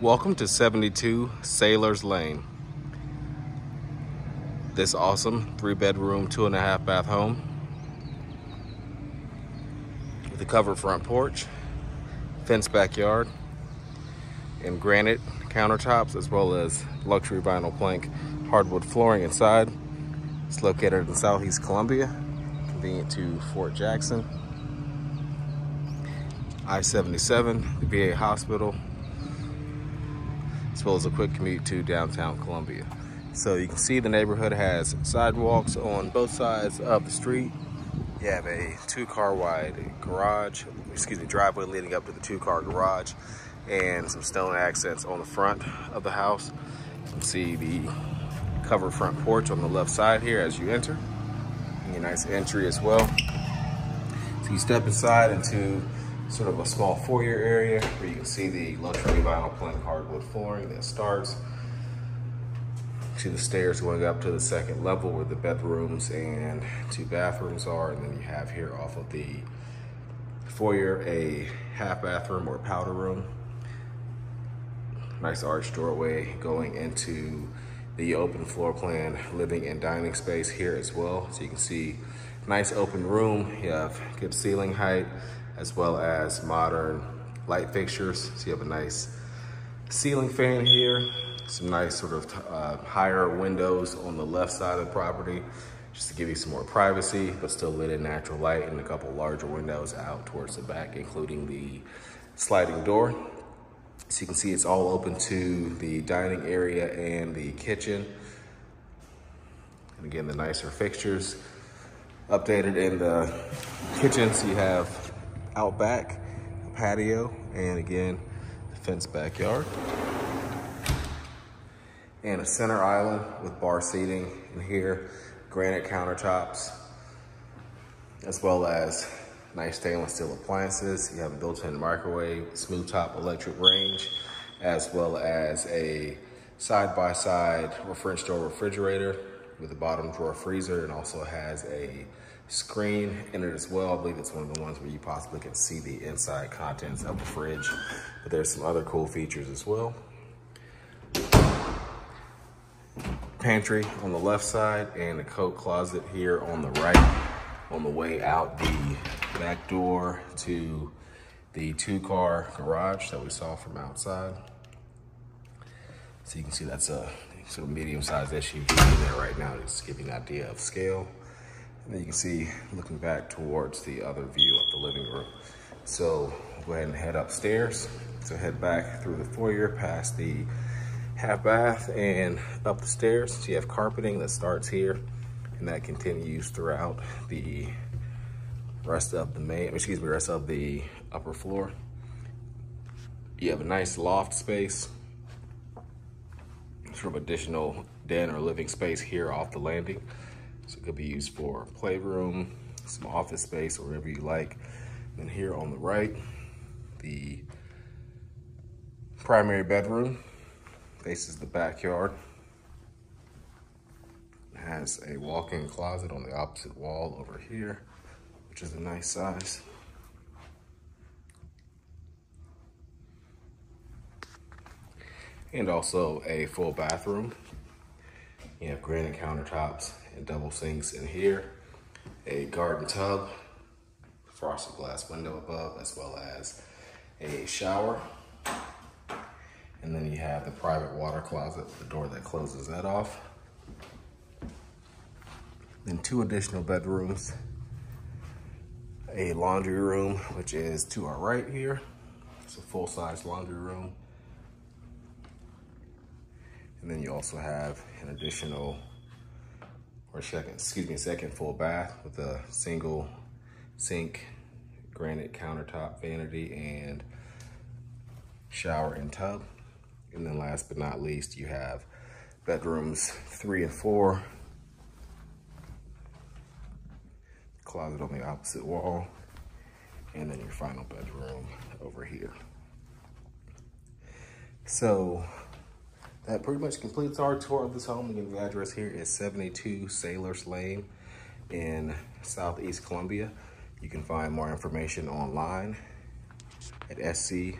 Welcome to 72 Salers Lane. This awesome three bedroom, two and a half bath home with a covered front porch, fenced backyard, and granite countertops as well as luxury vinyl plank hardwood flooring inside. It's located in Southeast Columbia, convenient to Fort Jackson, I-77, the VA hospital, as well as a quick commute to downtown Columbia. So you can see the neighborhood has sidewalks on both sides of the street. You have a two car wide garage, excuse me, driveway leading up to the two car garage and some stone accents on the front of the house. You can see the covered front porch on the left side here as you enter. A nice entry as well. So you step inside into sort of a small foyer area where you can see the luxury vinyl plank hardwood flooring that starts See the stairs going up to the second level where the bedrooms and two bathrooms are. And then you have here off of the foyer a half bathroom or powder room. Nice arched doorway going into the open floor plan living and dining space here as well. So you can see nice open room. You have good ceiling height as well as modern light fixtures. So you have a nice ceiling fan here, some nice sort of uh, higher windows on the left side of the property, just to give you some more privacy, but still lit in natural light and a couple larger windows out towards the back, including the sliding door. So you can see it's all open to the dining area and the kitchen. And again, the nicer fixtures. Updated in the kitchen, so you have out back, patio, and again, the fenced backyard. And a center island with bar seating in here, granite countertops, as well as nice stainless steel appliances. You have a built-in microwave, smooth top electric range, as well as a side-by-side -side door refrigerator with a bottom drawer freezer and also has a screen in it as well. I believe it's one of the ones where you possibly can see the inside contents of the fridge, but there's some other cool features as well. Pantry on the left side and the coat closet here on the right. On the way out the back door to the two car garage that we saw from outside. So you can see that's a of medium sized SUV in there right now, just to give you an idea of scale. And then you can see looking back towards the other view of the living room. So go ahead and head upstairs. So head back through the foyer, past the half bath and up the stairs. So you have carpeting that starts here and that continues throughout the rest of the main, excuse me, rest of the upper floor. You have a nice loft space, sort of additional den or living space here off the landing. So it could be used for playroom, some office space, or whatever you like. And here on the right, the primary bedroom faces the backyard. It has a walk-in closet on the opposite wall over here, which is a nice size. And also a full bathroom. You have granite countertops and double sinks in here, a garden tub, frosted glass window above, as well as a shower. And then you have the private water closet, the door that closes that off. Then two additional bedrooms, a laundry room, which is to our right here. It's a full-size laundry room. And then you also have an additional or second, excuse me, second full bath with a single sink, granite countertop vanity, and shower and tub. And then last but not least, you have bedrooms three and four, closet on the opposite wall, and then your final bedroom over here. So that pretty much completes our tour of this home. Again, the address here is 72 Salers Lane in Southeast Columbia. You can find more information online at sc.purepm.co.